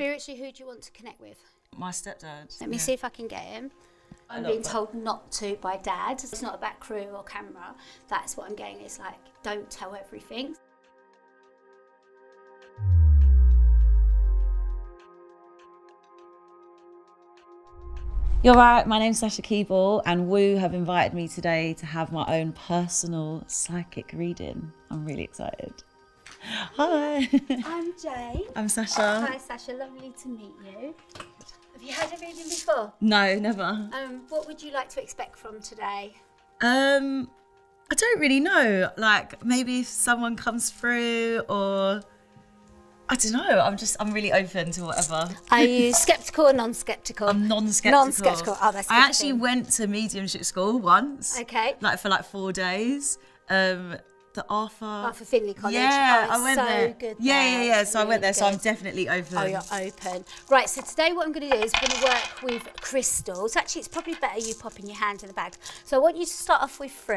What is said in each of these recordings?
Spiritually, who do you want to connect with? My stepdad. Let me yeah. see if I can get him. I'm being that. told not to by dad. It's not about crew or camera. That's what I'm getting. It's like, don't tell everything. You're right, my name's Sasha Keable, and Woo have invited me today to have my own personal psychic reading. I'm really excited. Hi, I'm Jay. I'm Sasha. Hi, Sasha. Lovely to meet you. Have you had a reading before? No, never. Um, what would you like to expect from today? Um, I don't really know. Like maybe if someone comes through, or I don't know. I'm just, I'm really open to whatever. Are you skeptical or non-skeptical? I'm non-skeptical. Non-skeptical. Oh, that's I actually went to mediumship school once. Okay. Like for like four days. Um, the Arthur. Arthur Findlay College. Yeah, Oh, I went so there. good yeah, yeah, yeah. So I went really there. So I'm definitely open. Oh, you're open. Right, so today what I'm going to do is we're going to work with crystals. Actually, it's probably better you popping your hand in the bag. So I want you to start off with 3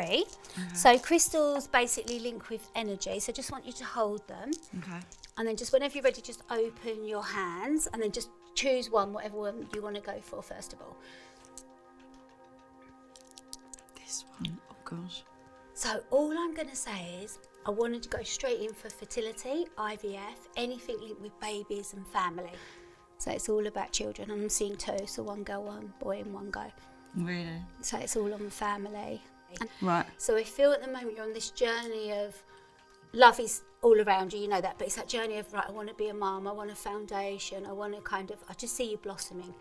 Mm-hmm. So crystals basically link with energy. So just want you to hold them. Okay. And then just whenever you're ready, just open your hands and then just choose one, whatever one you want to go for first of all. This one. Oh gosh. So all I'm going to say is I wanted to go straight in for fertility, IVF, anything linked with babies and family. So it's all about children. I'm seeing two, so one girl, one boy and one go. Really. So it's all on family. And Right. so I feel at the moment you're on this journey of love is all around you, you know that, but it's that journey of right, I want to be a mum, I want a foundation, I want to kind of, I just see you blossoming.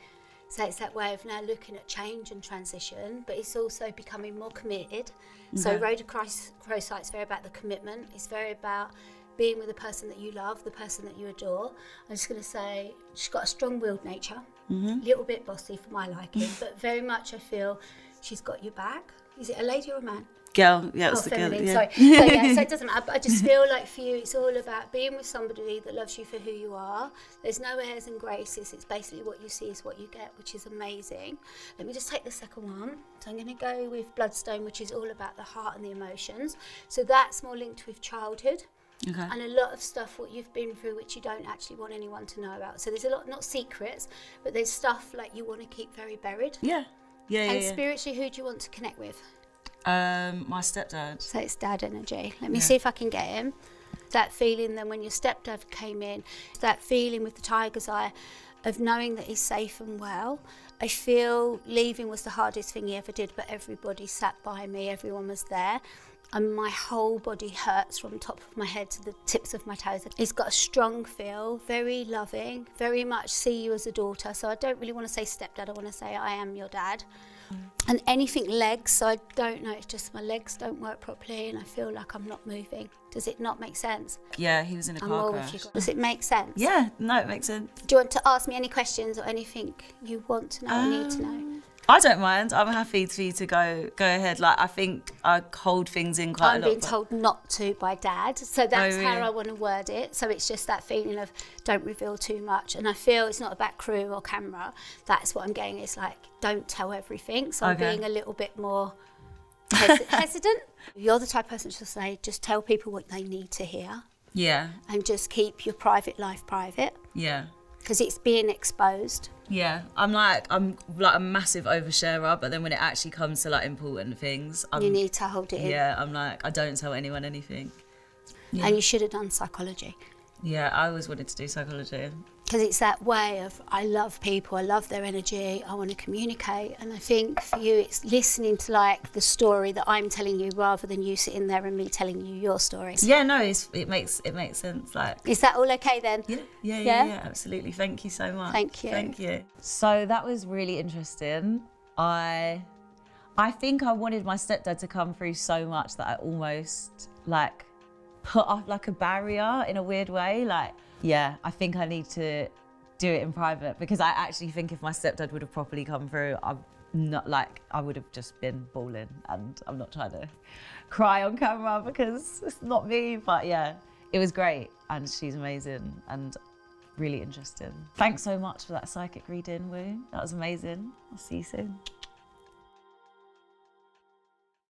So it's that way of now looking at change and transition, but it's also becoming more committed. So Okay. Road of Christ, Crow is very about the commitment. It's very about being with the person that you love, the person that you adore. I'm just going to say she's got a strong-willed nature, a little bit bossy for my liking, but very much I feel she's got your back. Is it a lady or a man? Girl. Yeah, Oh, it's the girl. Yeah. sorry. So yeah, so it doesn't matter. But I just feel like for you, it's all about being with somebody that loves you for who you are. There's no airs and graces. It's basically what you see is what you get, which is amazing. Let me just take the second one. So I'm going to go with Bloodstone, which is all about the heart and the emotions. So that's more linked with childhood Okay. and a lot of stuff what you've been through which you don't actually want anyone to know about. So there's a lot, not secrets, but there's stuff like you want to keep very buried. Yeah. Yeah. Yeah. And yeah. spiritually, who do you want to connect with? Um, my stepdad. So it's dad energy. Let me Yeah. see if I can get him. That feeling then when your stepdad came in, that feeling with the tiger's eye of knowing that he's safe and well. I feel leaving was the hardest thing he ever did, but everybody sat by me, everyone was there. And my whole body hurts from top of my head to the tips of my toes. He's got a strong feel, very loving, very much see you as a daughter. So I don't really want to say stepdad, I want to say I am your dad mm. and anything legs so i don't know it's just my legs don't work properly and i feel like i'm not moving does it not make sense Yeah, he was in a i'm car crash. does it make sense Yeah. No, it makes sense. do you want to ask me any questions or anything you want to know or need to know I don't mind. I'm happy for you to go go ahead. Like I think I hold things in quite i'm a lot. being told not to by dad so oh, that's how really? i want to word it so it's just that feeling of don't reveal too much and i feel it's not about crew or camera that's what i'm getting it's like don't tell everything so i'm being a little bit more hes- hesitant you're the type of person to say just tell people what they need to hear Yeah. and just keep your private life private Yeah. Because it's being exposed. Yeah, I'm like I'm like a massive oversharer, but then when it actually comes to like important things, I'm, you need to hold it in. yeah, I'm like I don't tell anyone anything. Yeah. And you should have done psychology Yeah, I always wanted to do psychology. Because it's that way of I love people, I love their energy, I want to communicate. And I think for you, it's listening to like the story that I'm telling you rather than you sitting there and me telling you your story. Yeah, no, it's, it makes it makes sense. Like Is that all okay then? yeah, yeah, yeah, Yeah? yeah, absolutely. Thank you so much. Thank you. Thank you. So that was really interesting. I I think I wanted my stepdad to come through so much that I almost like put up like a barrier in a weird way. Like, yeah, I think I need to do it in private because I actually think if my stepdad would have properly come through, I'm not like I would have just been bawling and I'm not trying to cry on camera because it's not me. But yeah, it was great and she's amazing and really interesting. Thanks so much for that psychic reading, Woo. That was amazing. I'll see you soon.